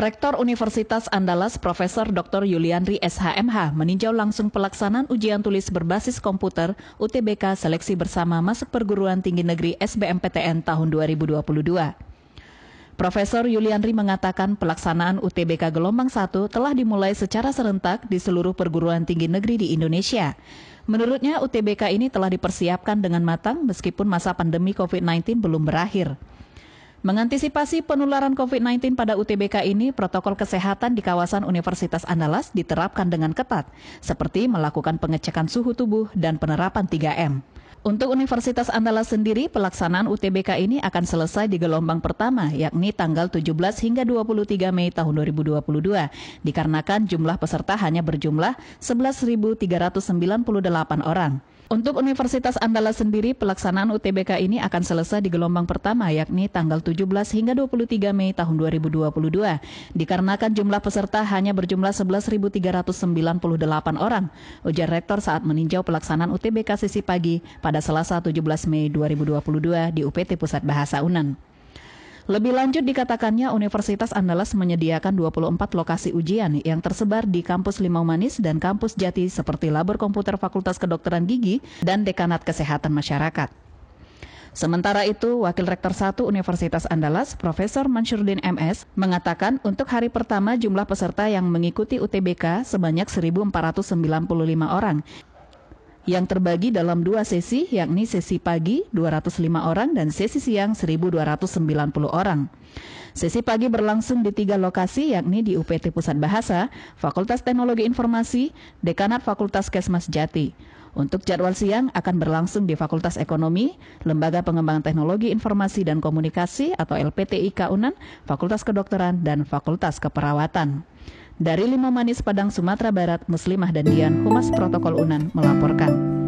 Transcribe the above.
Rektor Universitas Andalas Profesor Dr. Yulianri SHMH meninjau langsung pelaksanaan ujian tulis berbasis komputer UTBK Seleksi Bersama Masuk Perguruan Tinggi Negeri SBMPTN tahun 2022. Profesor Yulianri mengatakan pelaksanaan UTBK gelombang 1 telah dimulai secara serentak di seluruh perguruan tinggi negeri di Indonesia. Menurutnya UTBK ini telah dipersiapkan dengan matang meskipun masa pandemi COVID-19 belum berakhir. Mengantisipasi penularan COVID-19 pada UTBK ini, protokol kesehatan di kawasan Universitas Andalas diterapkan dengan ketat, seperti melakukan pengecekan suhu tubuh dan penerapan 3M. Untuk Universitas Andalas sendiri, pelaksanaan UTBK ini akan selesai di gelombang pertama, yakni tanggal 17 hingga 23 Mei tahun 2022, dikarenakan jumlah peserta hanya berjumlah 11.398 orang. Untuk Universitas Andalas sendiri, pelaksanaan UTBK ini akan selesai di gelombang pertama, yakni tanggal 17 hingga 23 Mei tahun 2022. Dikarenakan jumlah peserta hanya berjumlah 11.398 orang, ujar Rektor saat meninjau pelaksanaan UTBK sesi pagi pada Selasa 17 Mei 2022 di UPT Pusat Bahasa Unan. Lebih lanjut dikatakannya Universitas Andalas menyediakan 24 lokasi ujian yang tersebar di kampus Limau Manis dan kampus Jati seperti Labor Komputer Fakultas Kedokteran Gigi dan Dekanat Kesehatan Masyarakat. Sementara itu, Wakil Rektor 1 Universitas Andalas, Profesor Mansyurdin MS, mengatakan untuk hari pertama jumlah peserta yang mengikuti UTBK sebanyak 1.495 orang, yang terbagi dalam dua sesi, yakni sesi pagi 205 orang dan sesi siang 1.290 orang. Sesi pagi berlangsung di tiga lokasi, yakni di UPT Pusat Bahasa, Fakultas Teknologi Informasi, Dekanat Fakultas Kesmas Jati. Untuk jadwal siang akan berlangsung di Fakultas Ekonomi, Lembaga Pengembangan Teknologi Informasi dan Komunikasi atau LPTIK UNAN, Fakultas Kedokteran, dan Fakultas Keperawatan. Dari Lima Manis Padang, Sumatera Barat, Muslimah dan Dian, Humas Protokol UNAN melaporkan.